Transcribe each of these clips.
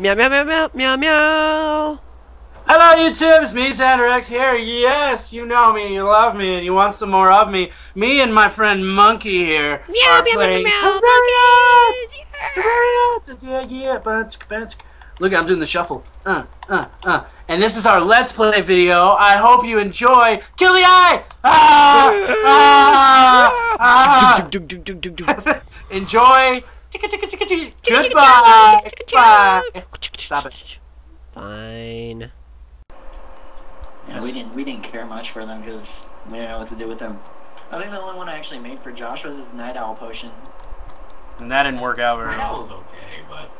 Meow meow meow meow meow meow. Hello YouTube, it's me, zannderx here. Yes, you know me, you love me, and you want some more of me. Me and my friend Monkey here Meow, are meow, meow, playing meow, Terraria. Yeah, yeah, bunch, bunch. Look, I'm doing the shuffle. Uh, uh, uh. And this is our Let's Play video. I hope you enjoy. Kill the eye! Ah! Ah! Ah! Enjoy. Goodbye. Bye. Stop it. Fine. Yeah, we didn't we didn't care much for them because we didn't know what to do with them. I think the only one I actually made for Josh was his night owl potion. And that didn't work out very That well. was okay, but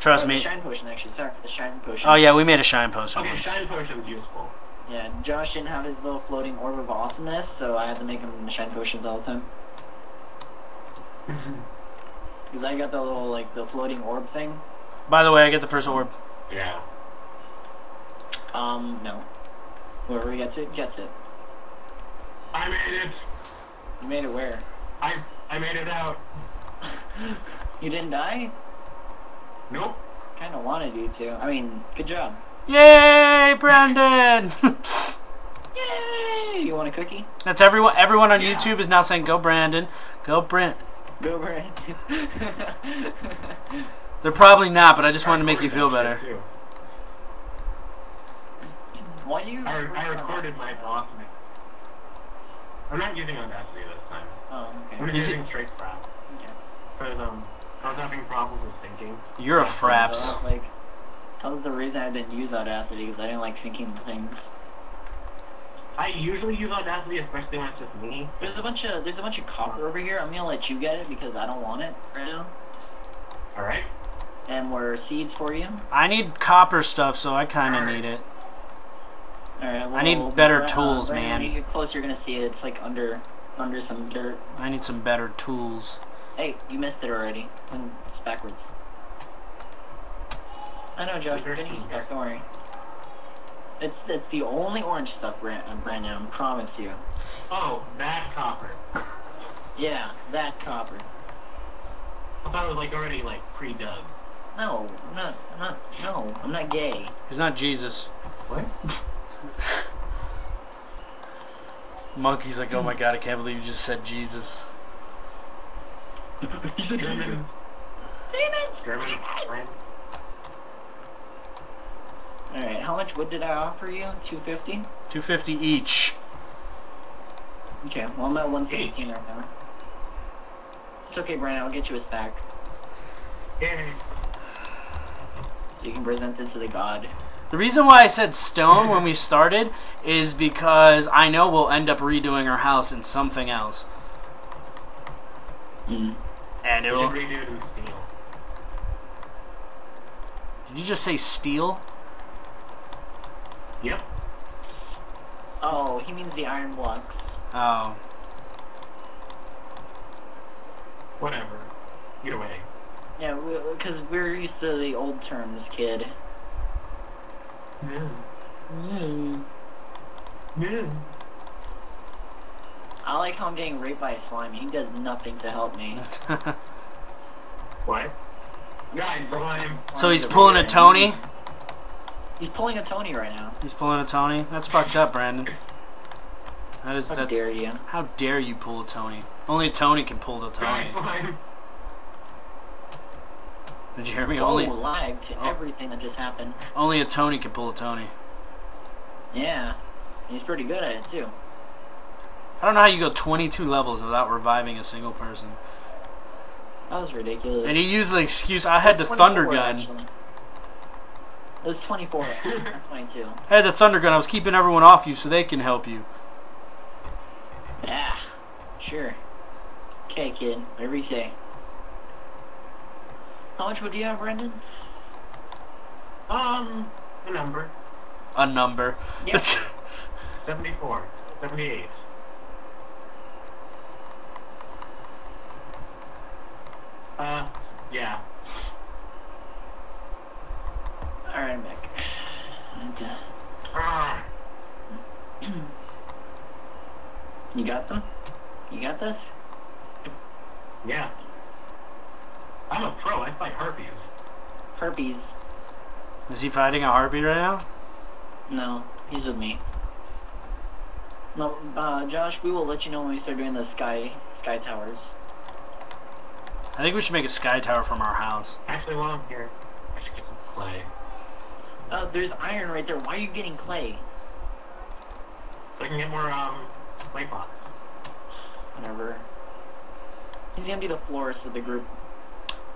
Trust Oh, the me. shine potion actually. Sorry, the shine potion. Oh yeah, we made a shine potion. okay, shine potion was useful. Yeah, Josh didn't have his little floating orb of awesomeness, so I had to make him shine potions all the time. Because I got the little like the floating orb thing. By the way, I get the first orb. Yeah. Um, no. Whoever gets it gets it. I made it. You made it where? I I made it out. You didn't die? Nope. Kind of wanted you to. I mean, good job. Yay, Brandon! Yay! You want a cookie? That's everyone. Everyone on Yeah. YouTube is now saying, "Go, Brandon! Go, Brent." Go Brandon. They're probably not, but I just wanted to make you feel better. Why you? I, I recorded my velocity. I'm not using Audacity this time. Oh, okay. I'm just Is it- using straight Frap. Okay. Because um, I was having problems with thinking. You're a fraps. So, like, that was the reason I didn't use Audacity because I didn't like thinking things. I usually use Audacity, especially when it's just me. There's a bunch of there's a bunch of copper over here. I'm gonna let you get it because I don't want it right now. All right. And we're seeds for you. I need copper stuff, so I kind of need it. All right. Well, I need better right- tools, uh, right man. When you get close, you're gonna see it. It's like under under some dirt. I need some better tools. Hey, you missed it already. When it's backwards. I know, Josh. You're gonna eat stuff. Don't worry. It's it's the only orange stuff, Brand- uh, Brandon. I promise you. Oh, that copper. Yeah, that copper. I thought it was like already like pre-dug. No, I'm not. I'm not. No, I'm not gay. He's not Jesus. What? Monkey's like, oh my god, I can't believe you just said Jesus. German. German. French. All right. How much wood did I offer you? Two fifty. 250 each. Okay. Well, I'm at one fifteen right now. It's okay, Brian, I'll get you a stack. Yay. So you can present it to the god. The reason why I said stone when we started is because I know we'll end up redoing our house in something else. Mm. And it'll. should redo it in steel. Did you just say steel? Yep. Oh, he means the iron blocks. Oh. Whatever. Either way. Yeah, because we're used to the old terms, kid. Yeah. Mm. Yeah. I like how I'm getting raped by a slime. He does nothing to help me. What? Guys, slime. so he's pulling a Tony? He's pulling a Tony right now. He's pulling a Tony? That's fucked up, Brandon. That is How that's dare you? how dare you pull a Tony? Only a Tony can pull a Tony. Did you hear me? Oh, Only lag to Oh. everything that just happened. only a Tony can pull a Tony. Yeah. He's pretty good at it, too. I don't know how you go 22 levels without reviving a single person. That was ridiculous. And he used the excuse I had the 24, thunder gun. actually. It was 24, not 22. I had the thunder gun. I was keeping everyone off you so they can help you. Yeah, sure. Okay, kid. Whatever you say. How much would you have, Brendan? Um, a number. A number. Yep. 74. 78. Uh, yeah. Alright, I'm back. And, uh, Ah, you got them? You got this? yeah. I'm a pro. I fight harpies. Herpes. Is he fighting a harpy right now? No, he's with me. No, uh, Josh, we will let you know when we start doing the sky sky towers. I think we should make a sky tower from our house. Actually, while I'm here, I should get some clay. Uh, there's iron right there. Why are you getting clay? So I can get more, um, clay pots. Whatever. He's gonna be the florist of the group.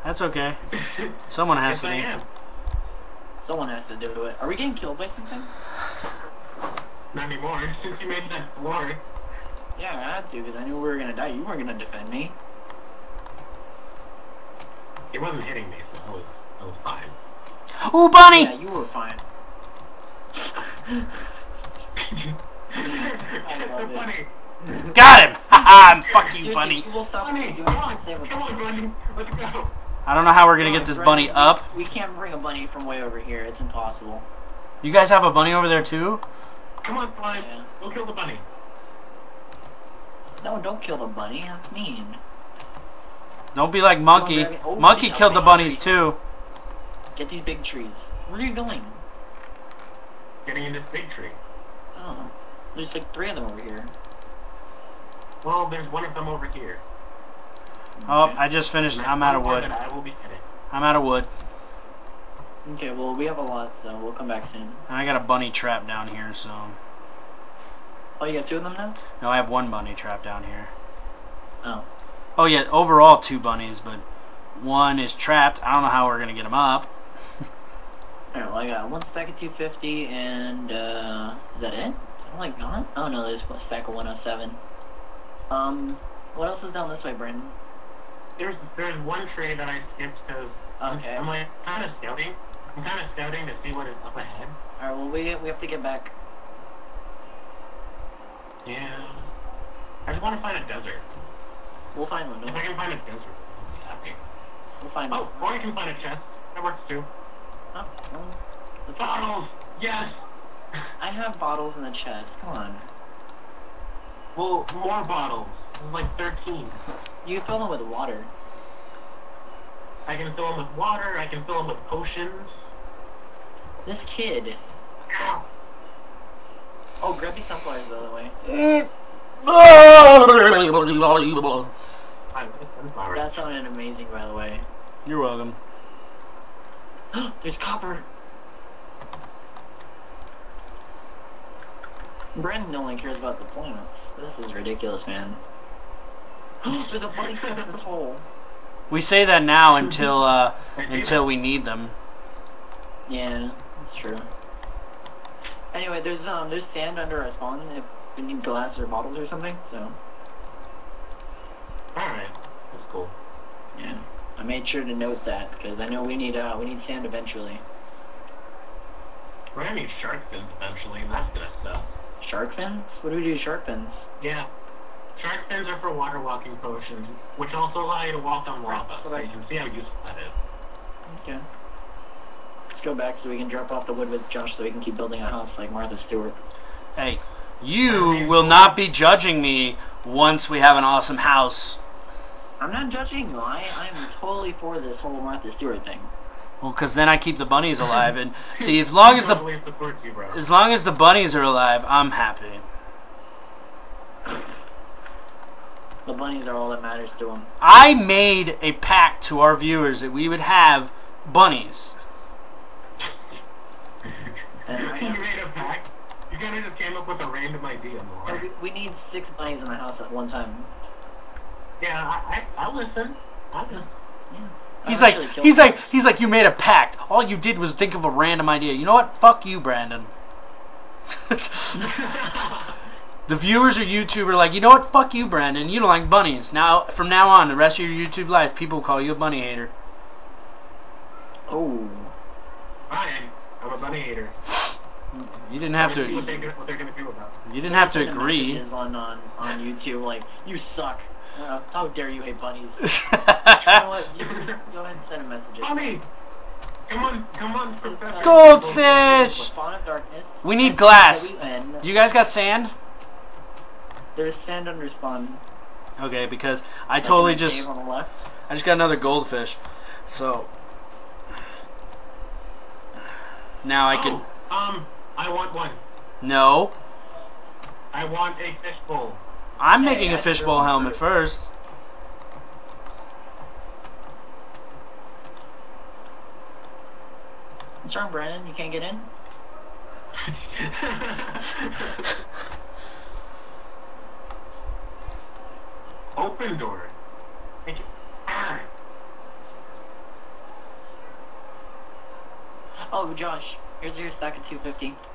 That's okay. Someone has yes, to I be. am. Someone has to do it. Are we getting killed by something? Not anymore, since you made that floor. Yeah, I had to because I knew we were gonna die. You weren't gonna defend me. It wasn't hitting me, so that was, that was fine. Ooh, bunny! Yeah, you were fine. That's so it. funny. Got him! Haha, fuck you, Dude, bunny. You Bunny, come on, save a come on, bunny. Let's go. I don't know how we're gonna get this bunny up. We can't bring a bunny from way over here. It's impossible. You guys have a bunny over there too? Come on, slime. Yeah. Go kill the bunny. No, don't kill the bunny. That's mean. Don't be like Monkey. Oh, Monkey see, killed the okay. bunnies too. Get these big trees. Where are you going? Getting in this big tree. Oh, there's like three of them over here. Well, there's one of them over here. Oh, I just finished. I'm out of wood. I will be getting. I'm out of wood. Okay, well we have a lot, so we'll come back soon. And I got a bunny trap down here, so. Oh, you got two of them now? No, I have one bunny trap down here. Oh. Oh, yeah, overall two bunnies, but one is trapped. I don't know how we're gonna get him up. Alright, well I got one stack of 250 and, uh, is that it? Oh my god. Oh no, there's a stack of 107. Um, what else is down this way, Brandon? There's there's one tree that I skipped because Okay. I'm like kind of scouting. I'm kind of scouting to see what is up ahead. Alright, well we, we have to get back. Yeah. I just want to find a desert. We'll find one, If I can find a desert, I'll be happy. We'll find Oh, one. or I can find a chest. That works too. Oh, well, Bottles! Yes! I have bottles in the chest. Come on. Well, more bottles. There's like 13. You fill them with water. I can fill them with water, I can fill them with potions. This kid. Ow. Oh, grab these sunflowers, by the way. I like. That sounded amazing, by the way. You're welcome. There's copper. Brandon only cares about the planets. This is ridiculous, man. There's a bunny stuck in this hole. We say that now until uh, until we need them. Yeah, that's true. Anyway, there's um there's sand under our spawn if we need glass or bottles or something. So Alright. That's cool. yeah, I made sure to note that because I know we need uh we need sand eventually. We're gonna need shark fins eventually, and that's gonna suck. Shark fins? What do we do with shark fins? Yeah. Shark fins are for water walking potions, which also allow you to walk on lava. So you can see how useful that is. Okay. Let's go back so we can drop off the wood with Josh so we can keep building a house like Martha Stewart. Hey, you will not be judging me once we have an awesome house. I'm not judging you. I I'm totally for this whole Martha Stewart thing. Well, because then I keep the bunnies alive, and see, as long as the Totally support you, bro. as long as the bunnies are alive, I'm happy. The bunnies are all that matters to him. I made a pact to our viewers that we would have bunnies. You made a pact. You kind of just came up with a random idea, yeah, more. we, we need six bunnies in the house at one time. Yeah, I, I, I'll listen. I'll listen. He's like, actually he's like, he's like, you made a pact. All you did was think of a random idea. You know what? Fuck you, Brandon. the viewers or YouTube are like, you know what? Fuck you, Brandon. You don't like bunnies. Now, from now on, the rest of your YouTube life, people will call you a bunny hater. Oh. Fine. I'm a bunny hater. You didn't have Let's see what, to. they, what they're gonna do about it. You didn't have to agree. On, on, on YouTube, like, you suck. Uh, how dare you hate bunnies? you know what? You, go ahead and send a message. Bunny! Come on, come on, Professor. Goldfish! Spawn of darkness. We need glass. Do you guys got sand? There's sand under spawn. Okay, because I Like in totally just. On the left. I just got another goldfish. So Now I can. Oh, um, I want one. No. I want a fishbowl. I'm Hey, making a I fishbowl still- helmet first. What's wrong, Brandon? You can't get in? Open door. Thank you. Ah, Oh, Josh, here's your stack of 250.